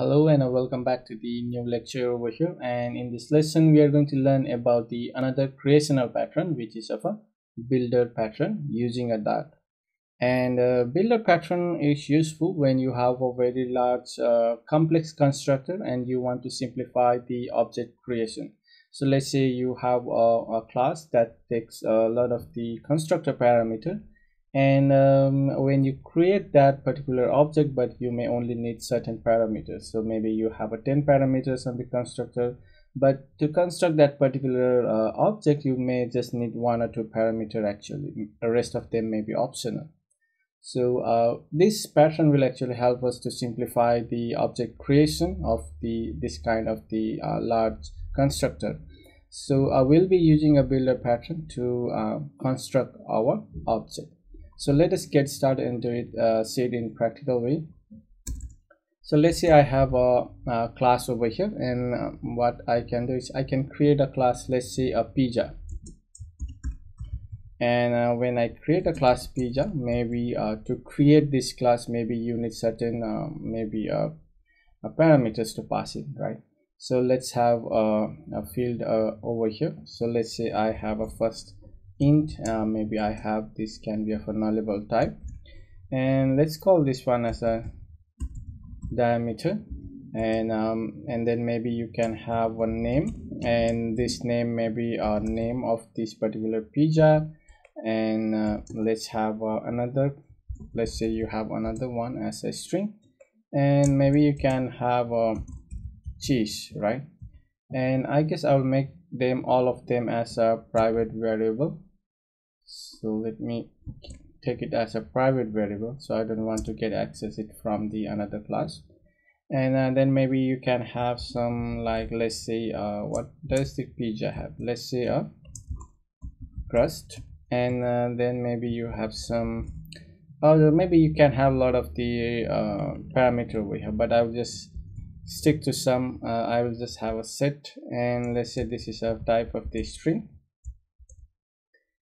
hello and welcome back to the new lecture over here. And in this lesson we are going to learn about the another creational pattern which is of a builder pattern using a dart. And uh, builder pattern is useful when you have a very large uh, complex constructor and you want to simplify the object creation. So let's say you have a, a class that takes a lot of the constructor parameter and um, when you create that particular object but you may only need certain parameters. So maybe you have a 10 parameters on the constructor but to construct that particular uh, object you may just need one or two parameter actually. The rest of them may be optional. So uh, this pattern will actually help us to simplify the object creation of the this kind of the uh, large constructor. So I will be using a builder pattern to uh, construct our object so let us get started and do it uh, see it in practical way. So let's say i have a, a class over here and uh, what i can do is i can create a class let's say a pizza. And uh, when i create a class pizza maybe uh, to create this class maybe you need certain uh, maybe uh, parameters to pass in right? So let's have a field over here. So let's say i have a first int uh, maybe I have this can be of a nullable type. And let's call this one as a diameter. And um, and then maybe you can have one name. And this name may be a name of this particular pizza and uh, let's have uh, another let's say you have another one as a string. And maybe you can have a cheese right? And I guess I'll make them all of them as a private variable so let me take it as a private variable so i don't want to get access it from the another class. And uh, then maybe you can have some like let's say uh, what does the pizza have? Let's say a crust and uh, then maybe you have some or maybe you can have a lot of the uh, parameter we have but i'll just stick to some uh, i will just have a set and let's say this is a type of the string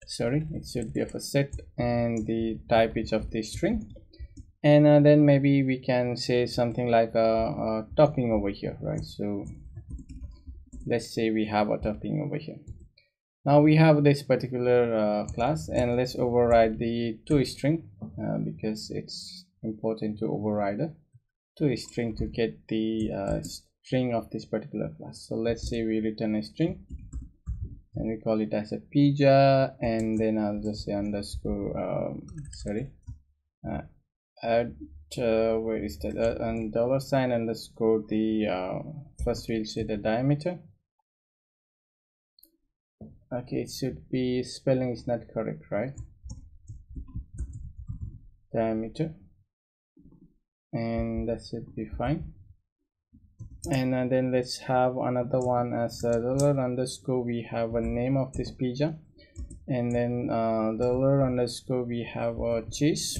sorry it should be of a set and the type is of the string. And uh, then maybe we can say something like a, a, topping over here right? So let's say we have a topping over here. Now we have this particular uh, class and let's override the to string uh, because it's important to override a to string to get the uh, string of this particular class. So let's say we return a string and we call it as a pizza and then I'll just say underscore um, sorry. Uh, add uh, where is that? Uh, and dollar sign underscore the uh, first we'll say the diameter. Okay it should be spelling is not correct right? Diameter. And that should be fine and uh, then let's have another one as a dollar underscore we have a name of this pizza. And then uh, dollar underscore we have a cheese.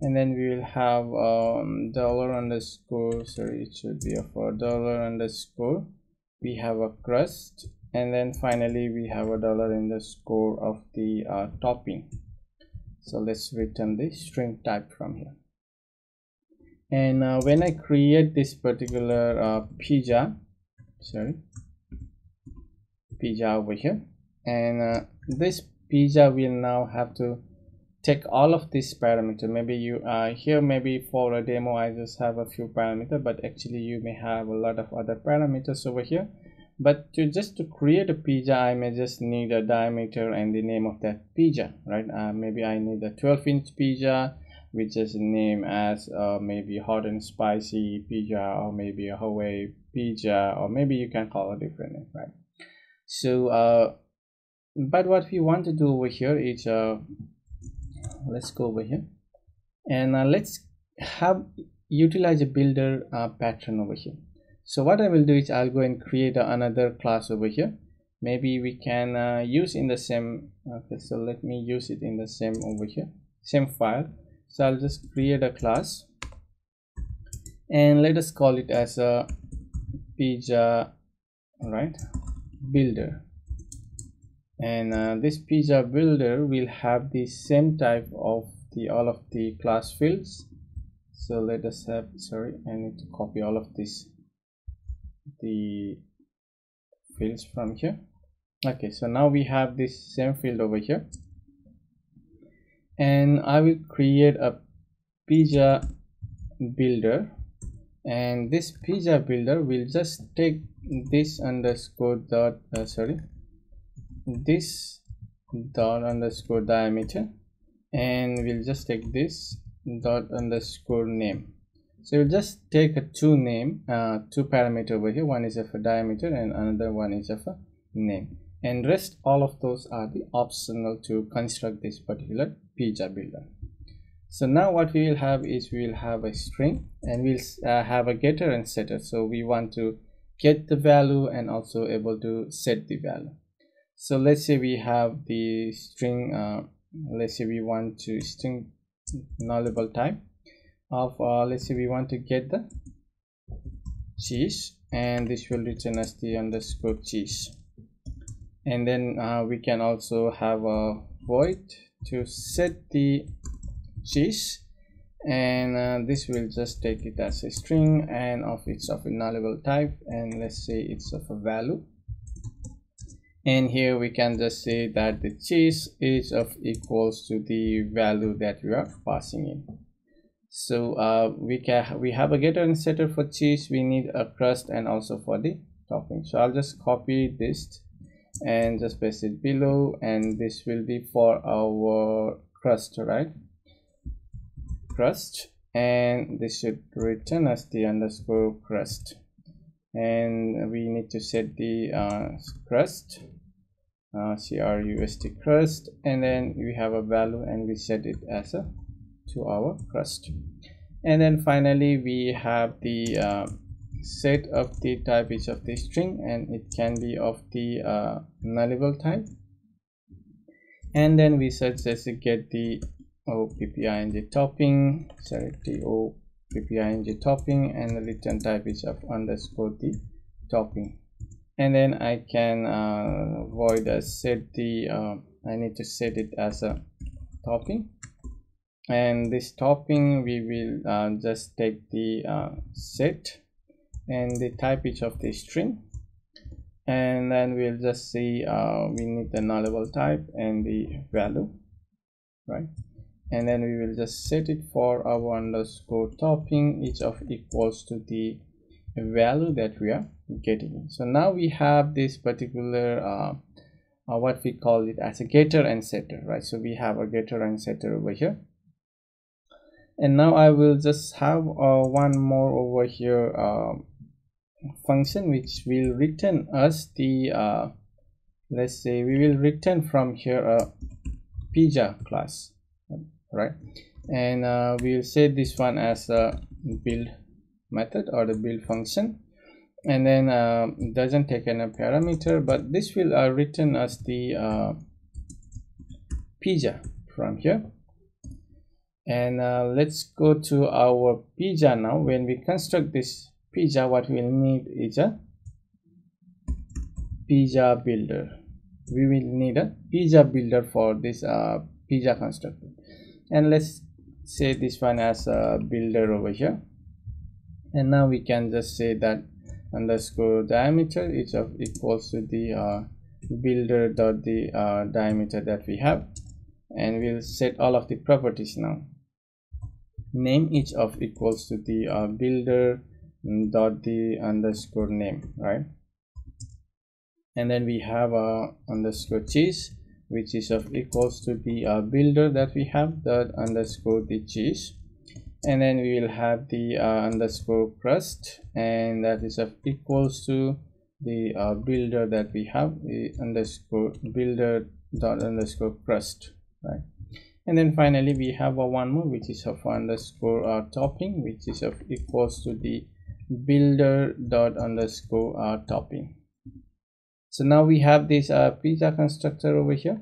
And then we will have um, dollar underscore sorry it should be a dollar underscore. We have a crust. And then finally we have a dollar underscore of the uh, topping. So let's return the string type from here and uh, when I create this particular uh, pizza sorry pizza over here and uh, this pizza will now have to take all of this parameter maybe you uh, here maybe for a demo I just have a few parameter but actually you may have a lot of other parameters over here. But to just to create a pizza I may just need a diameter and the name of that pizza right? Uh, maybe I need a 12 inch pizza which is named as uh, maybe hot and spicy pizza or maybe a Hawaii pizza or maybe you can call it different name right? So uh, but what we want to do over here is uh, let's go over here. And uh, let's have utilize a builder uh, pattern over here. So what I will do is I'll go and create another class over here. Maybe we can uh, use in the same okay so let me use it in the same over here same file so i'll just create a class and let us call it as a pizza right builder. And uh, this pizza builder will have the same type of the all of the class fields. So let us have sorry i need to copy all of this the fields from here. Okay so now we have this same field over here and i will create a pizza builder. And this pizza builder will just take this underscore dot uh, sorry this dot underscore diameter. And we'll just take this dot underscore name. So we'll just take a two name uh, two parameter over here. One is of a diameter and another one is of a name and rest all of those are the optional to construct this particular pizza builder. So now what we will have is we will have a string and we'll uh, have a getter and setter. So we want to get the value and also able to set the value. So let's say we have the string uh, let's say we want to string nullable type of uh, let's say we want to get the cheese and this will return as the underscore cheese and then uh, we can also have a void to set the cheese and uh, this will just take it as a string and of it's of a nullable type. And let's say it's of a value. And here we can just say that the cheese is of equals to the value that we are passing in. So uh, we can we have a getter and setter for cheese we need a crust and also for the topping. So i'll just copy this and just paste it below and this will be for our crust right? Crust and this should return as the underscore crust. And we need to set the uh, crust uh, crust crust and then we have a value and we set it as a to our crust. And then finally we have the uh, set of the type is of the string and it can be of the uh, nullable type. And then we suggest to get the opping topping. Select the opping topping and the return type is of underscore the topping. And then I can uh, void as set the uh, I need to set it as a topping. And this topping we will uh, just take the uh, set and the type is of the string. And then we'll just see uh, we need the nullable type and the value right? And then we will just set it for our underscore topping each of equals to the value that we are getting. So now we have this particular uh, uh, what we call it as a getter and setter right? So we have a getter and setter over here. And now I will just have uh, one more over here uh, function which will return us the uh, let's say we will return from here a pizza class right? And uh, we will set this one as a build method or the build function. And then uh, doesn't take any parameter but this will uh, return as the uh, pizza from here. And uh, let's go to our pizza now. When we construct this pizza what we'll need is a pizza builder. We will need a pizza builder for this uh, pizza constructor and let's say this one as a builder over here. And now we can just say that underscore diameter is of equals to the uh, builder dot the uh, diameter that we have. And we'll set all of the properties now. Name each of equals to the uh, builder dot the underscore name right? And then we have a underscore cheese which is of equals to the uh, builder that we have that underscore the cheese. And then we will have the uh, underscore crust and that is of equals to the uh, builder that we have the underscore builder dot underscore crust right? And then finally we have a one more which is of underscore uh, topping which is of equals to the builder dot underscore uh, topping. So now we have this uh, pizza constructor over here.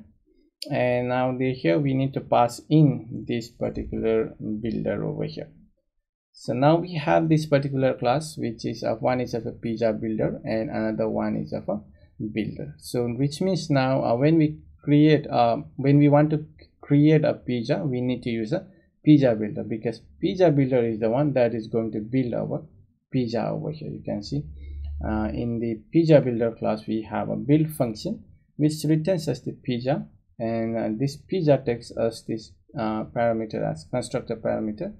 And now here we need to pass in this particular builder over here. So now we have this particular class which is of one is of a pizza builder and another one is of a builder. So which means now uh, when we create uh, when we want to create a pizza we need to use a pizza builder because pizza builder is the one that is going to build our pizza over here you can see. Uh, in the pizza builder class we have a build function which returns us the pizza and uh, this pizza takes us this uh, parameter as constructor parameter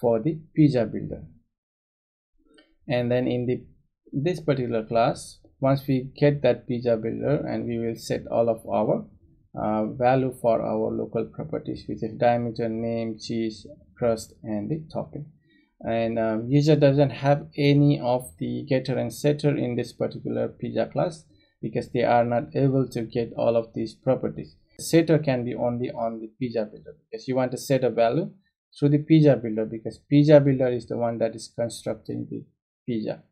for the pizza builder. And then in the this particular class once we get that pizza builder and we will set all of our uh, value for our local properties which is diameter name cheese crust and the topping and um, user doesn't have any of the getter and setter in this particular pizza class because they are not able to get all of these properties. Setter can be only on the pizza builder because you want to set a value through the pizza builder because pizza builder is the one that is constructing the pizza.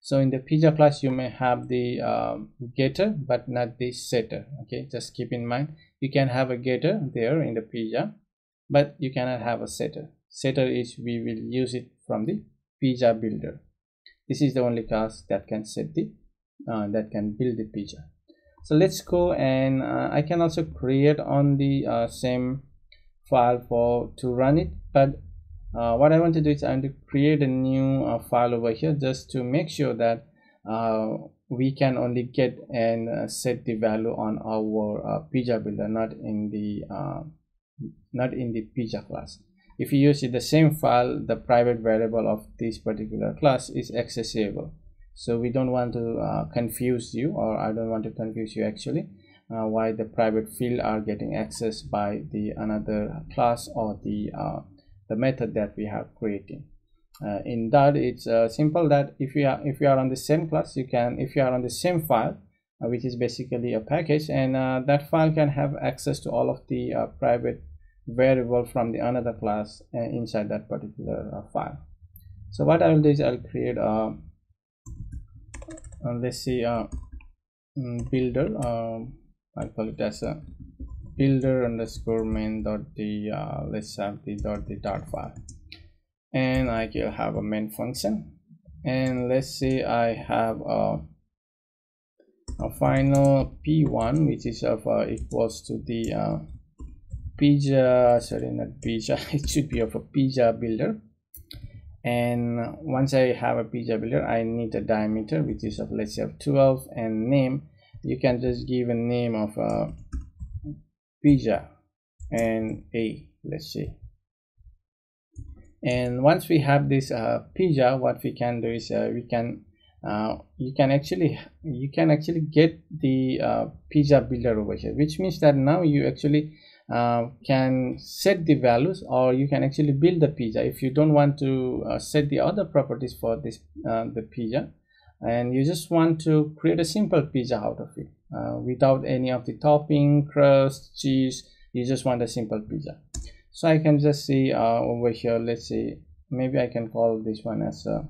So in the pizza class you may have the um, getter but not the setter okay? Just keep in mind you can have a getter there in the pizza but you cannot have a setter setter is we will use it from the pizza builder. This is the only class that can set the uh, that can build the pizza so let's go and uh, i can also create on the uh, same file for to run it but uh, what I want to do is I want to create a new uh, file over here just to make sure that uh, we can only get and set the value on our pizza builder not in the not in the pizza class if you use the same file the private variable of this particular class is accessible. So we don't want to confuse you or I don't want to confuse you actually why the private field are getting accessed by the another class or the the method that we have created. Uh, in that it's uh, simple that if you are if you are on the same class you can if you are on the same file uh, which is basically a package and uh, that file can have access to all of the uh, private variable from the another class uh, inside that particular file. So what I will do is I'll create a let's see a mm, builder um, I'll call it as a builder underscore main dot the uh, let's have the dot the dot file. And I will have a main function. And let's say I have a, a final p1 which is of uh, equals to the uh, pizza sorry not pizza it should be of a pizza builder. And once I have a pizza builder I need a diameter which is of let's say of 12 and name. You can just give a name of a pizza and a let's see and once we have this uh, pizza what we can do is uh, we can uh, you can actually you can actually get the uh, pizza builder over here which means that now you actually uh, can set the values or you can actually build the pizza. If you don't want to uh, set the other properties for this the pizza and you just want to create a simple pizza out of it uh, without any of the topping crust cheese you just want a simple pizza. So i can just see uh, over here let's see maybe i can call this one as a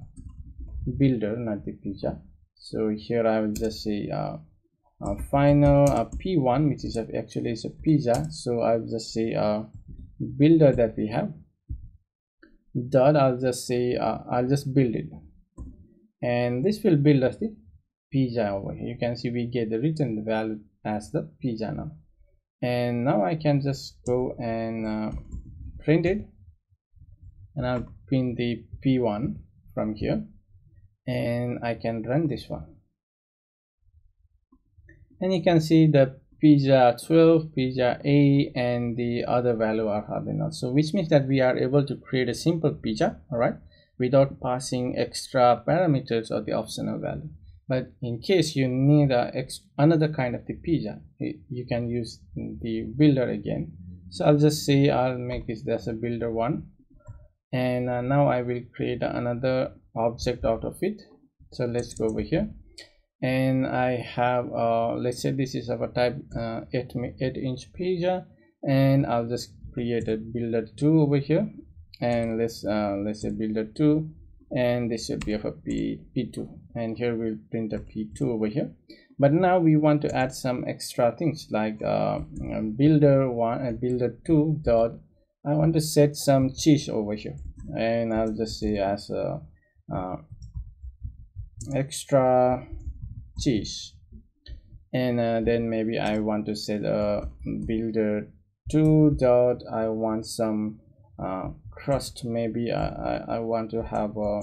builder not the pizza. So here i will just say uh, final uh, p1 which is a, actually is a pizza. So i'll just say uh, builder that we have. Dot i'll just say uh, i'll just build it. And this will build us the pizza over here. You can see we get the written value as the pizza now. And now I can just go and uh, print it. And I'll print the p1 from here. And I can run this one and you can see the pizza 12 pizza a and the other value are hardly not. So which means that we are able to create a simple pizza all right without passing extra parameters or the optional value. But in case you need a another kind of the pizza you can use the builder again. So i'll just say i'll make this as a builder one. And uh, now i will create another object out of it. So let's go over here and i have uh, let's say this is of a type uh, 8 8 inch pizza and i'll just create a builder 2 over here. And let's uh, let's say builder 2 and this should be of a p p2 and here we'll print a p2 over here. But now we want to add some extra things like uh, builder one and builder two dot. I want to set some cheese over here. And i'll just say as a uh, extra cheese and uh, then maybe i want to set a builder two dot i want some uh, crust. Maybe I, I, I want to have a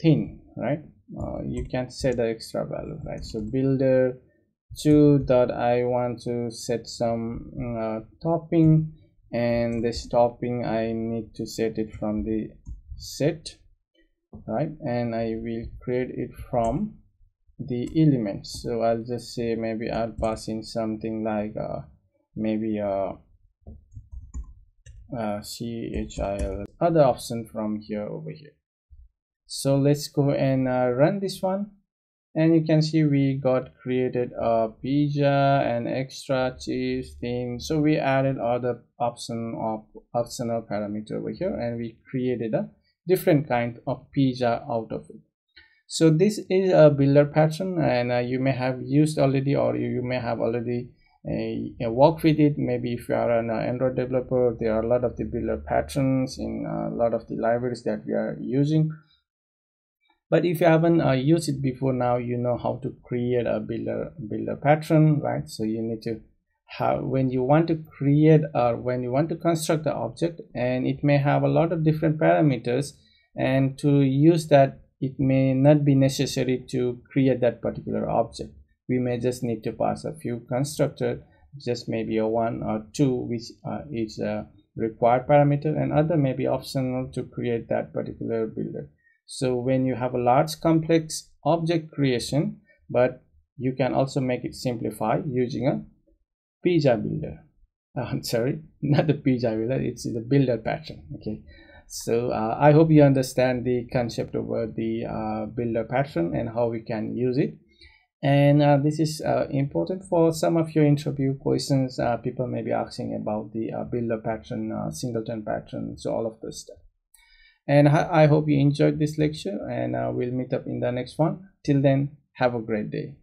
thin right? Uh, you can set the extra value right? So builder 2 dot I want to set some uh, topping. And this topping I need to set it from the set right? And I will create it from the elements. So I'll just say maybe I'll pass in something like uh, maybe a uh, uh, CHIL other option from here over here. So let's go and uh, run this one. And you can see we got created a pizza and extra cheese thing. So we added other option of optional parameter over here. And we created a different kind of pizza out of it so this is a builder pattern and uh, you may have used already or you, you may have already uh, work with it. Maybe if you are an uh, android developer there are a lot of the builder patterns in a lot of the libraries that we are using. But if you haven't uh, used it before now you know how to create a builder builder pattern right? So you need to have when you want to create or when you want to construct the object and it may have a lot of different parameters and to use that it may not be necessary to create that particular object. We may just need to pass a few constructor just maybe a one or two which uh, is a required parameter and other may be optional to create that particular builder. So when you have a large complex object creation but you can also make it simplify using a pizza builder. I'm sorry not the pizza builder it's the builder pattern okay so uh, i hope you understand the concept over the uh, builder pattern and how we can use it. And uh, this is uh, important for some of your interview questions uh, people may be asking about the uh, builder pattern uh, singleton pattern so all of this stuff. And I, hope you enjoyed this lecture and uh, we'll meet up in the next one. Till then have a great day